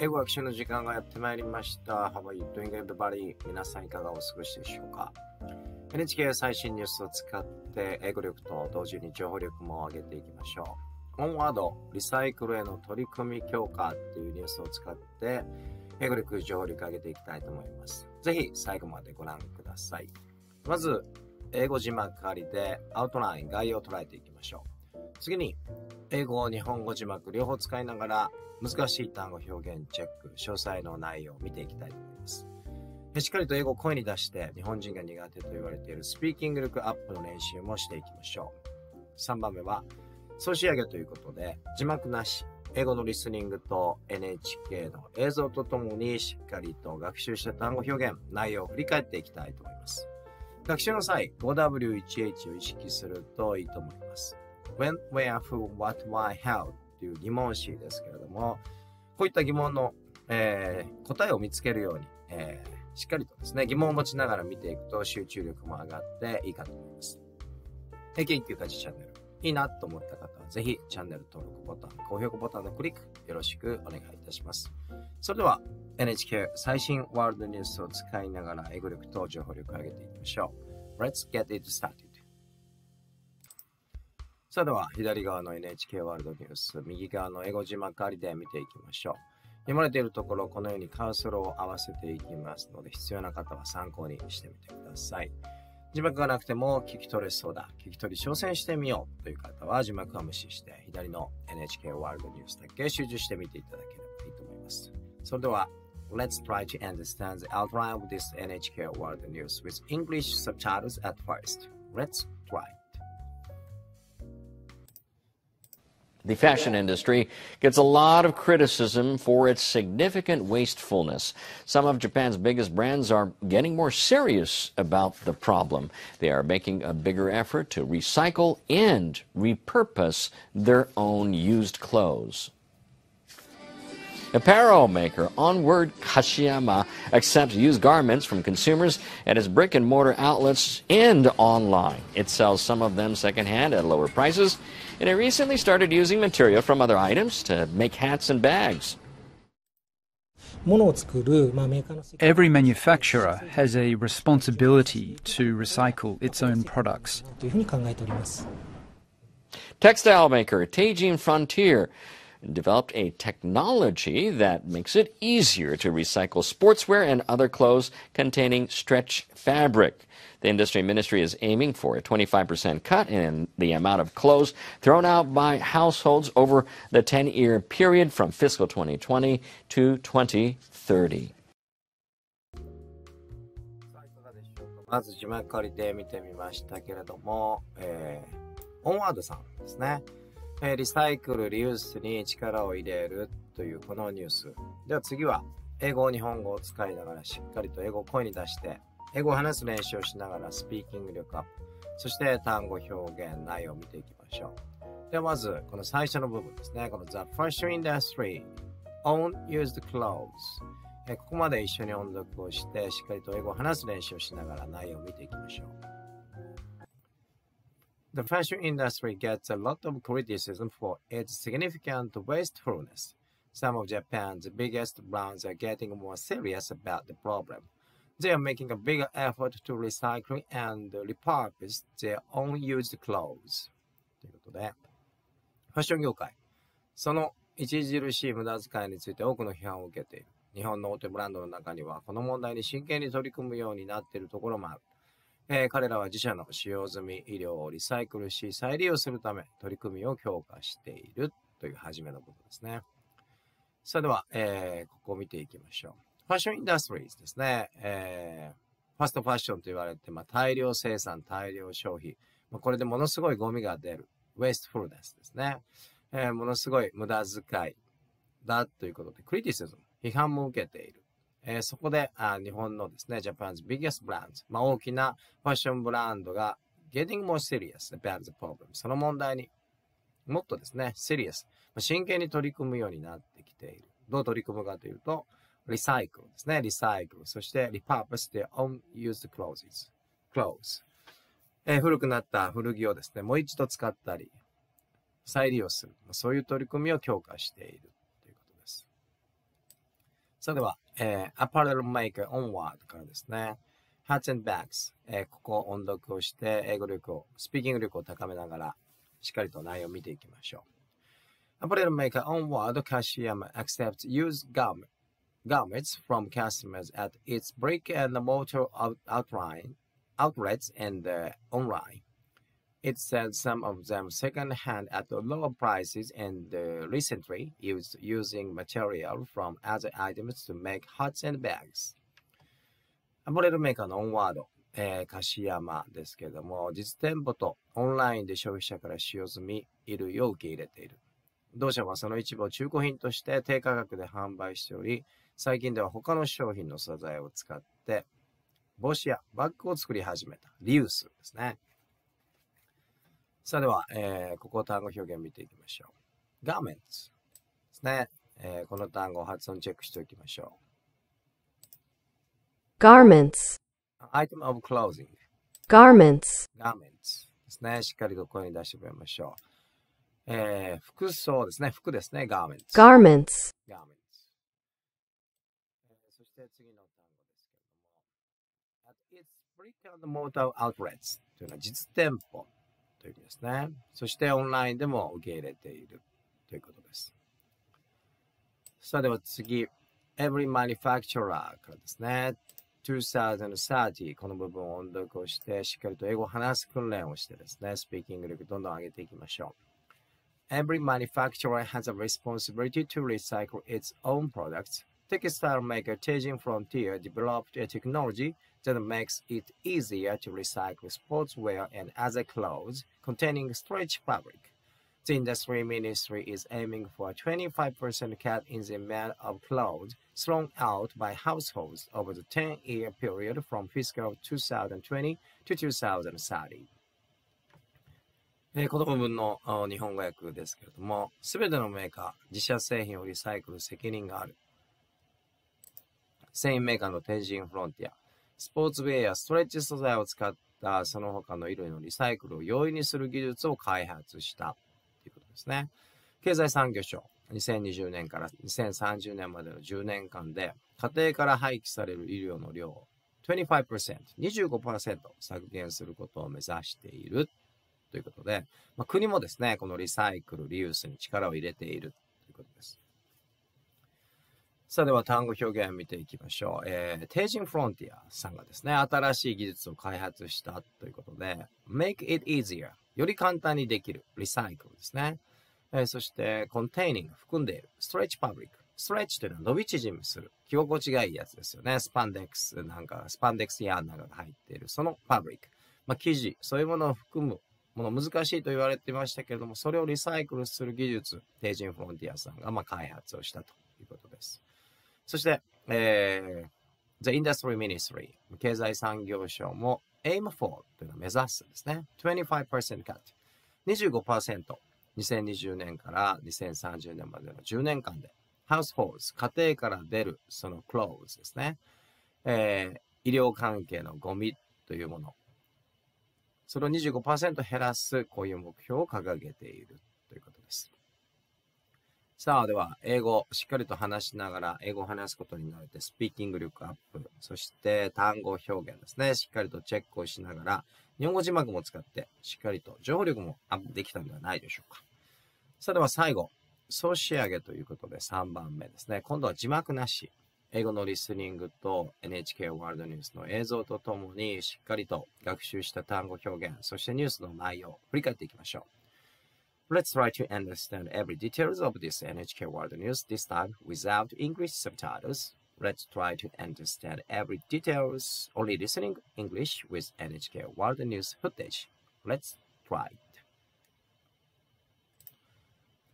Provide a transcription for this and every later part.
英語学習の時間がやってまいりました。How are you doing everybody? 皆さんいかがお過ごしでしょうか ?NHK 最新ニュースを使って英語力と同時に情報力も上げていきましょう。オンワード、リサイクルへの取り組み強化っていうニュースを使って英語力、情報力上げていきたいと思います。ぜひ最後までご覧ください。まず、英語字幕ありでアウトライン、概要を捉えていきましょう。次に、英語、日本語字幕両方使いながら難しい単語表現チェック、詳細の内容を見ていきたいと思います。しっかりと英語を声に出して日本人が苦手と言われているスピーキング力アップの練習もしていきましょう。3番目は総仕上げということで字幕なし、英語のリスニングと NHK の映像とともにしっかりと学習した単語表現、内容を振り返っていきたいと思います。学習の際、5W1H を意識するといいと思います。When, where, who, what, why, how っていう疑問詞ですけれども、こういった疑問の、えー、答えを見つけるように、えー、しっかりとですね、疑問を持ちながら見ていくと集中力も上がっていいかと思います。研究家チャンネル、いいなと思った方はぜひチャンネル登録ボタン、高評価ボタンのクリックよろしくお願いいたします。それでは NHK 最新ワールドニュースを使いながら英語力と情報力を上げていきましょう。Let's get it started. それでは左側の NHK ワールドニュース、右側の英語字幕ありで見ていきましょう。読まれているところ、このようにカーソルを合わせていきますので、必要な方は参考にしてみてください。字幕がなくても聞き取れそうだ。聞き取り挑戦してみようという方は字幕は無視して、左の NHK ワールドニュースだけ集中してみていただければいいと思います。それでは、Let's try to understand the outline of this NHK World News with English subtitles at first. Let's try. The fashion industry gets a lot of criticism for its significant wastefulness. Some of Japan's biggest brands are getting more serious about the problem. They are making a bigger effort to recycle and repurpose their own used clothes. Apparel maker Onward Kashiyama accepts used garments from consumers at its brick and mortar outlets and online. It sells some of them secondhand at lower prices, and it recently started using material from other items to make hats and bags. Every manufacturer has a responsibility to recycle its own products. Textile maker Teijin Frontier developed a technology that makes it easier to recycle sportswear and other clothes containing stretch fabric. The industry ministry is aiming for a 25% cut in the amount of clothes thrown out by households over the 10 year period from fiscal 2020 to 2030. まず字幕借りて見てみましたけれども、えー、オンワードさんですね。 えリサイクル、リユースに力を入れるというこのニュース。では次は、英語、日本語を使いながらしっかりと英語を声に出して、英語を話す練習をしながらスピーキング力アップ。そして単語表現、内容を見ていきましょう。ではまず、この最初の部分ですね。この The Fashion Industry Own Used Clothes。ここまで一緒に音読をして、しっかりと英語を話す練習をしながら内容を見ていきましょう。The fashion industry gets a lot of criticism for its significant wastefulness. Some of Japan's biggest brands are getting more serious about the problem. They are making a bigger effort to recycle and repurpose their own used clothes. ということで、ファッション業界、その著しい無駄遣いについて多くの批判を受けている。日本の大手ブランドの中には、この問題に真剣に取り組むようになっているところもある。 えー、彼らは自社の使用済み医療をリサイクルし、再利用するため取り組みを強化しているという初めのことですね。それでは、えー、ここを見ていきましょう。ファッションインダストリーズですね。えー、ファストファッションと言われて、まあ、大量生産、大量消費。まあ、これでものすごいゴミが出る。ウェイストフルネスですね。えー、ものすごい無駄遣いだということで、クリティシズム、批判も受けている。えー、そこであ日本のですね、Japan's biggest brand、まあ、大きなファッションブランドが getting more serious about the problem その問題にもっとですね、serious、真剣に取り組むようになってきている。どう取り組むかというと、リサイクルですね、リサイクル。そして、リパーパス their own used clothes。clothes。えー、古くなった古着をですね、もう一度使ったり、再利用する。そういう取り組みを強化している。それでは、えー、アパレルメイクオンワードからですね。ハーツバックス、ここを音読して、英語力を、スピーキング力を高めながら、しっかりと内容を見ていきましょう。アパレルメイクオンワード、カシアム、アクセプト、ユーガム、ガムツ、フォームカスマス、アッツ、ブリック、アンド、モーター、アウトライン、アウトレッツ、アンド、オンライン。It sells some of them second-hand at lower prices and uh, recently used using material from other items to make hats and bags. アパレルメーカーのオンワード、えー、樫山ですけれども、実店舗とオンラインで消費者から使用済み衣類を受け入れている。同社はその一部を中古品として低価格で販売しており、最近では他の商品の素材を使って、帽子やバッグを作り始めた。リユースですね。それでは、えー、ここを単語表現見ていきましょう。ガーメンツですね。えー、この単語を発音チェックしておきましょう。ガーメンツ。アイテム of clothing。ガーメンツ。ガーメンツですね。しっかりと声に出してくましょう。えー、服装ですね。服ですね。ガーメンツ。ガーメンツ。ガーメンツ。そして次の単語ですけども。It's b r i c k and mortar outlets というのは実店舗。という意味ですね。そしてオンラインでも受け入れているということです。さあでは次、every manufacturer からですね。2030この部分を音読をしてしっかりと英語を話す訓練をしてですね、スピーキング力どんどん上げていきましょう。Every manufacturer has a responsibility to recycle its own products. Textile maker Teijin Frontier developed a technology that makes it easier to recycle sportswear and other clothes containing stretch fabric. The industry ministry is aiming for a 25% cut in the amount of clothes thrown out by households over the 10-year period from fiscal 2020 to 2030. えー、この部分の日本語訳ですけれども、すべてのメーカー、自社製品をリサイクル責任がある。繊維メーカーの天神フロンティア、 スポーツウェアやストレッチ素材を使ったその他の衣類のリサイクルを容易にする技術を開発したということですね。経済産業省、2020年から2030年までの10年間で、家庭から廃棄される衣料の量を25%、25%削減することを目指しているということで、まあ、国もですね、このリサイクル、リユースに力を入れているということです。さあでは単語表現を見ていきましょう。えー、テージンフロンティアさんがですね、新しい技術を開発したということで、make it easier より簡単にできる、リサイクルですね。えー、そして、containing 含んでいる、stretch fabric ストレッチというのは伸び縮みする。着心地がいいやつですよね。スパンデックスなんか、スパンデックスヤーなんかが入っている。そのファブリック。まあ、生地、そういうものを含むもの難しいと言われていましたけれども、それをリサイクルする技術、テージンフロンティアさんがまあ開発をしたということです。そして、えー、The Industry Ministry、経済産業省も aim for というのを目指すんですね。25% cut。25%。2020年から2030年までの10年間で、households、家庭から出るその clothes ですね。えー、医療関係のゴミというもの。それを25%減らす、こういう目標を掲げていると。さあ、では、英語、しっかりと話しながら、英語を話すことになれて、スピーキング力アップ、そして単語表現ですね、しっかりとチェックをしながら、日本語字幕も使って、しっかりと情報力もアップできたんではないでしょうか。さあ、では最後、総仕上げということで3番目ですね。今度は字幕なし。英語のリスニングと NHK ワールドニュースの映像とともにしっかりと学習した単語表現、そしてニュースの内容を振り返っていきましょう。Let's try to understand every details of this NHK World News this time without English subtitles. Let's try to understand every details only listening English with NHK World News footage. Let's try it.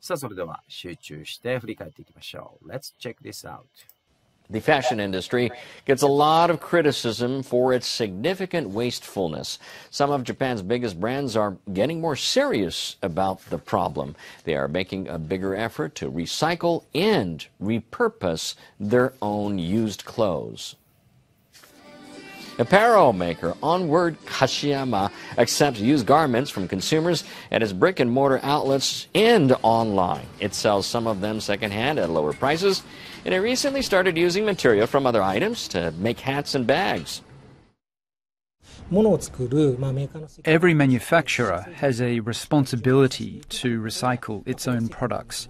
さあ、それでは集中して振り返っていきましょう。Let's check this out. The fashion industry gets a lot of criticism for its significant wastefulness. Some of Japan's biggest brands are getting more serious about the problem. They are making a bigger effort to recycle and repurpose their own used clothes. Apparel maker Onward Kashiyama accepts used garments from consumers at its brick and mortar outlets and online. It sells some of them secondhand at lower prices, and it recently started using material from other items to make hats and bags. Every manufacturer has a responsibility to recycle its own products.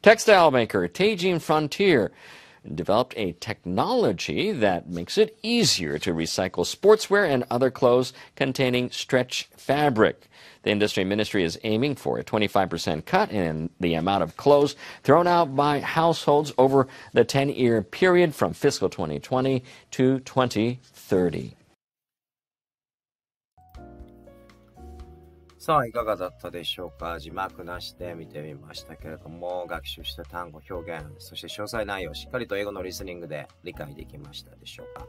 Textile maker Teijin Frontier developed a technology that makes it easier to recycle sportswear and other clothes containing stretch fabric. The industry ministry is aiming for a 25% cut in the amount of clothes thrown out by households over the 10 year period from fiscal 2020 to 2030. さあ、いかがだったでしょうか？字幕なしで見てみましたけれども、学習した単語、表現、そして詳細内容、しっかりと英語のリスニングで理解できましたでしょうか？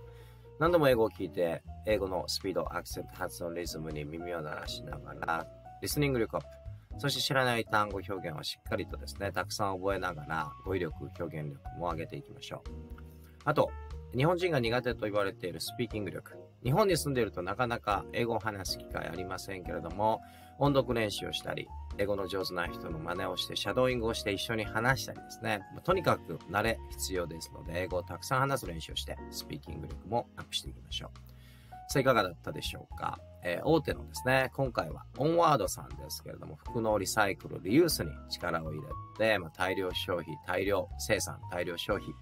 何度も英語を聞いて、英語のスピード、アクセント、発音、リズムに耳を鳴らしながら、リスニング力アップ、そして知らない単語、表現をしっかりとですね、たくさん覚えながら、語彙力、表現力も上げていきましょう。あと、日本人が苦手と言われているスピーキング力。日本に住んでいるとなかなか英語を話す機会ありませんけれども、音読練習をしたり、英語の上手な人の真似をして、シャドーイングをして一緒に話したりですね。とにかく慣れ必要ですので、英語をたくさん話す練習をして、スピーキング力もアップしていきましょう。さあ、いかがだったでしょうか、えー大手のですね、今回はオンワードさんですけれども、服のリサイクル、リユースに力を入れて、まあ、大量消費、大量生産、大量消費、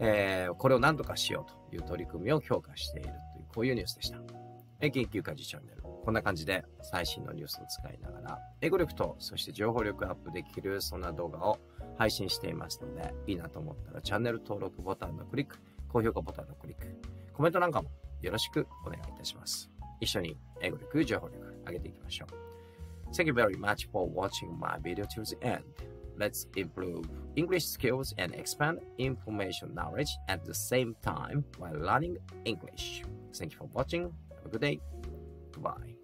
えーこれを何とかしようという取り組みを強化している、こういうニュースでした。え研究家事チャンネル。こんな感じで最新のニュースを使いながら、英語力と、そして情報力アップできる、そんな動画を配信していますので、いいなと思ったらチャンネル登録ボタンのクリック、高評価ボタンのクリック、コメントなんかもよろしくお願いいたします。一緒に英語力、情報力上げていきましょう。Thank you very much for watching my video to the end. Let's improve English skills and expand information knowledge at the same time while learning English. Thank you for watching. Have a good day. Goodbye.